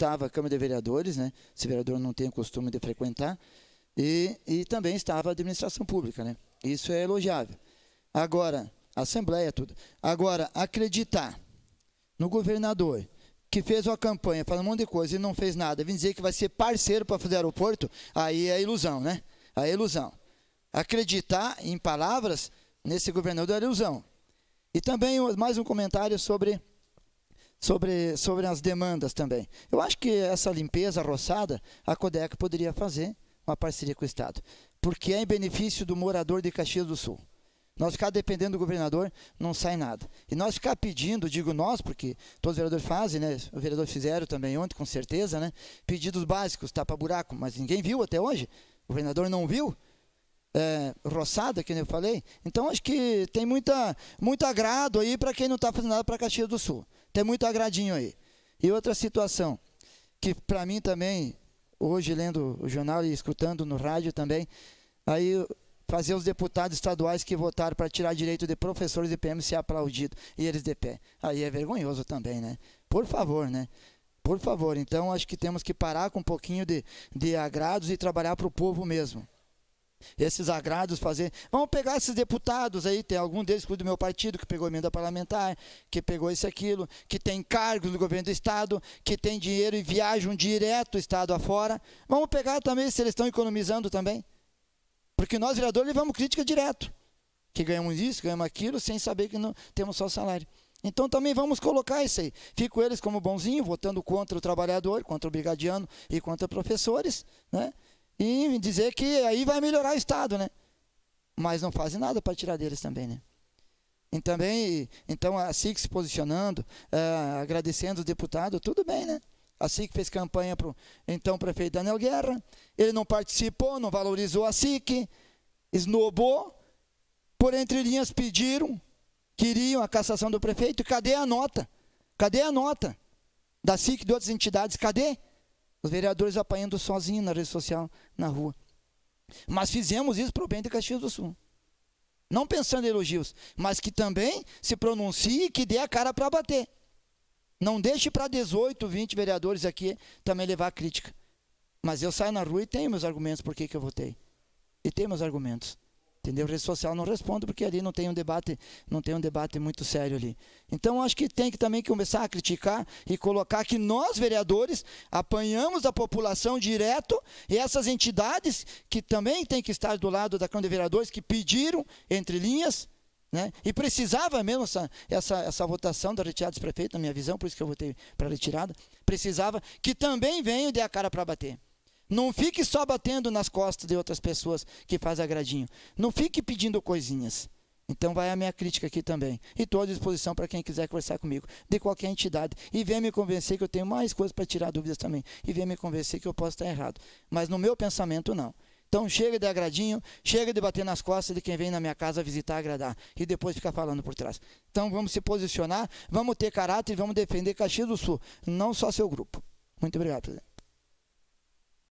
estava a Câmara de Vereadores, né? Esse vereador não tem o costume de frequentar. E, e também estava a administração pública, né? Isso é elogiável. Agora, Assembleia, tudo. Agora, acreditar no governador que fez uma campanha falando um monte de coisa e não fez nada, vem dizer que vai ser parceiro para fazer aeroporto, aí é ilusão, né? Aí é ilusão. Acreditar em palavras nesse governador é ilusão. E também mais um comentário sobre, sobre, sobre as demandas também. Eu acho que essa limpeza roçada, a Codec poderia fazer uma parceria com o Estado, porque é em benefício do morador de Caxias do Sul. Nós ficar dependendo do governador, não sai nada. E nós ficar pedindo, digo nós, porque todos os vereadores fazem, né? Os vereadores fizeram também ontem, com certeza, né? Pedidos básicos, tapa-buraco, mas ninguém viu até hoje. O governador não viu. É, roçada, que eu falei. Então, acho que tem muita, muito agrado aí para quem não está fazendo nada para Caxias do Sul. Tem muito agradinho aí. E outra situação, que para mim também, hoje lendo o jornal e escutando no rádio também, aí fazer os deputados estaduais que votaram para tirar direito de professores de PM ser aplaudido e eles de pé. Aí é vergonhoso também, né? Por favor, né? Por favor. Então acho que temos que parar com um pouquinho de, de agrados e trabalhar para o povo mesmo. Esses agrados fazer. Vamos pegar esses deputados aí, tem algum deles do meu partido que pegou emenda parlamentar, que pegou isso aquilo, que tem cargos no governo do estado, que tem dinheiro e viajam direto o estado afora. Vamos pegar também se eles estão economizando também. Porque nós, vereadores, levamos crítica direto. Que ganhamos isso, ganhamos aquilo, sem saber que não temos só salário. Então também vamos colocar isso aí. Fico eles como bonzinho, votando contra o trabalhador, contra o brigadiano e contra professores, né? E dizer que aí vai melhorar o Estado, né? Mas não fazem nada para tirar deles também, né? E também, então a SIC se posicionando, uh, agradecendo os deputados, tudo bem, né? A SIC fez campanha para o então prefeito Daniel Guerra. Ele não participou, não valorizou a SIC, esnobou. Por entre linhas pediram, queriam a cassação do prefeito. Cadê a nota? Cadê a nota da SIC e de outras entidades? Cadê? Os vereadores apanhando sozinhos na rede social, na rua. Mas fizemos isso para o bem de Caxias do Sul. Não pensando em elogios, mas que também se pronuncie e que dê a cara para bater. Não deixe para 18, 20 vereadores aqui também levar crítica. Mas eu saio na rua e tenho meus argumentos por que eu votei. E tenho meus argumentos. Entendeu? Rede social não respondo porque ali não tem um debate, não tem um debate muito sério ali. Então acho que tem que também começar a criticar e colocar que nós vereadores apanhamos a população direto e essas entidades que também têm que estar do lado da Câmara de Vereadores que pediram entre linhas né? E precisava mesmo essa, essa, essa votação da retirada dos prefeitos, na minha visão, por isso que eu votei para a retirada. Precisava que também venham de a cara para bater. Não fique só batendo nas costas de outras pessoas que faz agradinho. Não fique pedindo coisinhas. Então vai a minha crítica aqui também. E estou à disposição para quem quiser conversar comigo, de qualquer entidade. E venha me convencer que eu tenho mais coisas para tirar dúvidas também. E venha me convencer que eu posso estar errado. Mas no meu pensamento, não. Então chega de agradinho, chega de bater nas costas de quem vem na minha casa visitar agradar e depois ficar falando por trás. Então vamos se posicionar, vamos ter caráter e vamos defender Caxias do Sul, não só seu grupo. Muito obrigado, presidente.